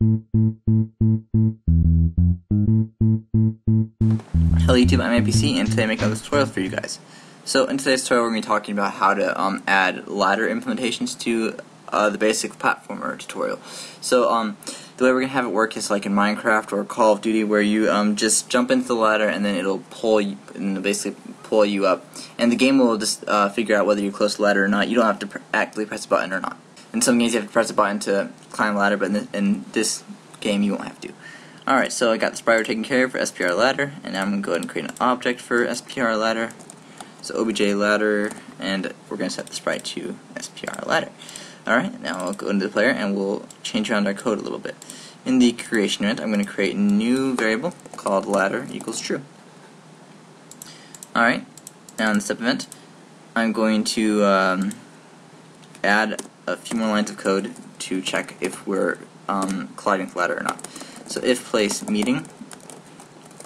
Hello YouTube, I'm APC, and today I'm making another tutorial for you guys. So in today's tutorial we're going to be talking about how to um, add ladder implementations to uh, the basic platformer tutorial. So um, the way we're going to have it work is like in Minecraft or Call of Duty where you um, just jump into the ladder and then it'll pull you, and basically pull you up. And the game will just uh, figure out whether you're close to the ladder or not. You don't have to pr actively press a button or not. In some games you have to press a button to climb a ladder, but in, in this game you won't have to. Alright, so I got the sprite taken care of for SPR ladder, and now I'm going to go ahead and create an object for SPR ladder. So obj ladder, and we're going to set the sprite to SPR ladder. Alright, now I'll go into the player and we'll change around our code a little bit. In the creation event, I'm going to create a new variable called ladder equals true. Alright, now in the step event, I'm going to um, add a few more lines of code to check if we're um, colliding with ladder or not. So if place meeting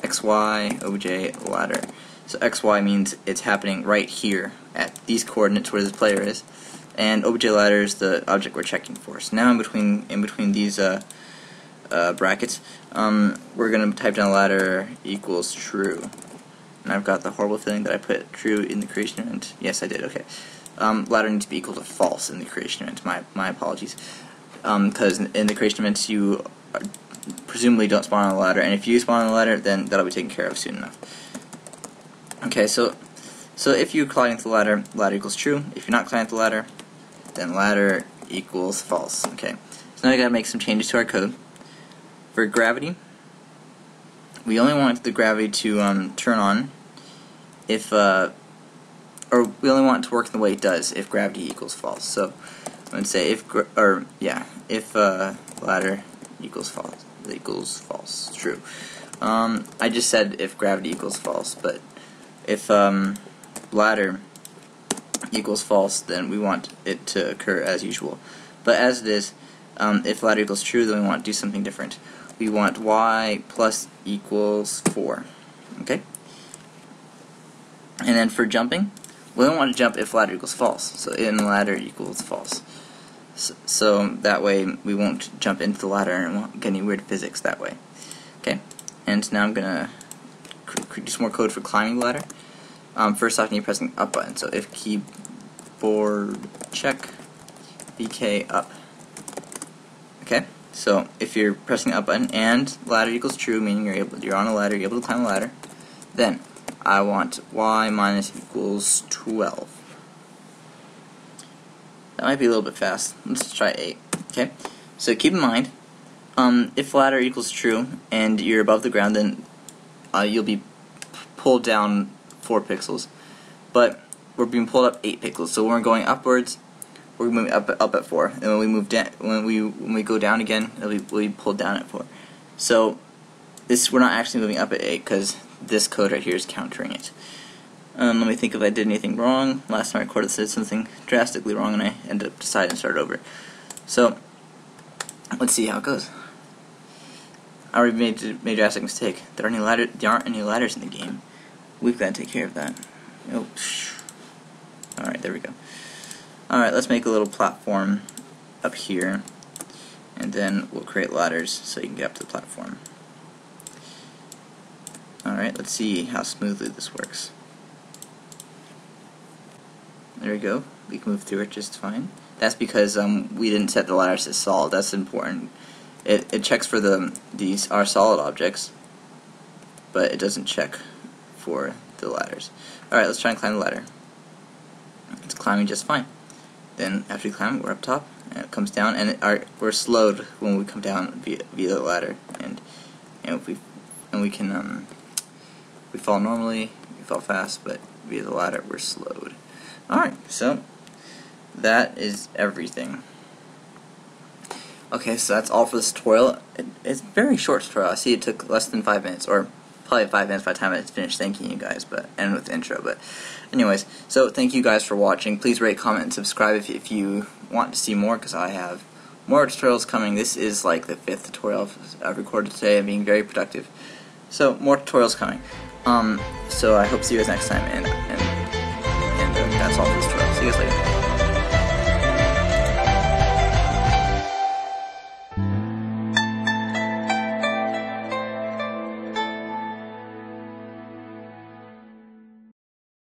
xy obj ladder. So xy means it's happening right here at these coordinates where this player is, and obj ladder is the object we're checking for. So now in between in between these uh, uh, brackets, um, we're going to type down ladder equals true. And I've got the horrible feeling that I put true in the creation event. Yes, I did. Okay. Um, ladder needs to be equal to false in the creation event. My my apologies. Because um, in the creation event, you presumably don't spawn on the ladder, and if you spawn on the ladder, then that'll be taken care of soon enough. Okay, so so if you're with the ladder, ladder equals true. If you're not with the ladder, then ladder equals false. Okay, so now we gotta make some changes to our code. For gravity, we only want the gravity to um, turn on if, uh, or we only want it to work the way it does if gravity equals false. So I'm going to say if, or yeah, if uh, ladder equals false, equals false, true. Um, I just said if gravity equals false, but if um, ladder equals false, then we want it to occur as usual. But as it is, um, if ladder equals true, then we want to do something different. We want y plus equals 4. Okay? And then for jumping, we don't want to jump if ladder equals false. So in ladder equals false. So, so, that way we won't jump into the ladder and won't get any weird physics that way. Okay, and now I'm gonna do some more code for climbing the ladder. Um, first off, you need pressing up button. So if keyboard check vk up. Okay, so if you're pressing up button and ladder equals true, meaning you're able you're on a ladder, you're able to climb a ladder, then I want y minus equals 12. That might be a little bit fast. Let's try 8. Okay? So keep in mind, um, if ladder equals true and you're above the ground, then uh, you'll be pulled down 4 pixels. But we're being pulled up 8 pixels. So we're going upwards, we're moving up up at 4. And when we move down, when we when we go down again, be, we'll be pulled down at 4. So this we're not actually moving up at 8 because this code right here is countering it. Um, let me think if I did anything wrong. Last time I recorded this, I did something drastically wrong, and I ended up deciding to start over. So, let's see how it goes. I already made made a drastic mistake. There aren't any ladder. There aren't any ladders in the game. We've got to take care of that. Oh, all right, there we go. All right, let's make a little platform up here, and then we'll create ladders so you can get up to the platform. Alright, let's see how smoothly this works. There we go. We can move through it just fine. That's because um, we didn't set the ladders to solid. That's important. It, it checks for the these our solid objects, but it doesn't check for the ladders. Alright, let's try and climb the ladder. It's climbing just fine. Then after we climb, we're up top, and it comes down, and it, our, we're slowed when we come down via, via the ladder, and and we and we can um, we fall normally, we fall fast, but via the ladder we're slowed. Alright, so that is everything. Okay, so that's all for this tutorial. It, it's very short tutorial. I see it took less than five minutes, or probably five minutes by the time it's finished thanking you guys, but and with the intro. But anyways, so thank you guys for watching. Please rate, comment, and subscribe if, if you want to see more, because I have more tutorials coming. This is like the fifth tutorial I've recorded today. I'm being very productive. So more tutorials coming. Um, so I hope to see you guys next time, and, and, and that's all for this tutorial. See you guys later.